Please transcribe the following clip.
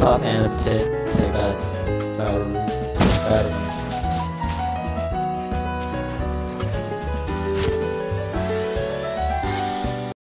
top and take, that Um, battery.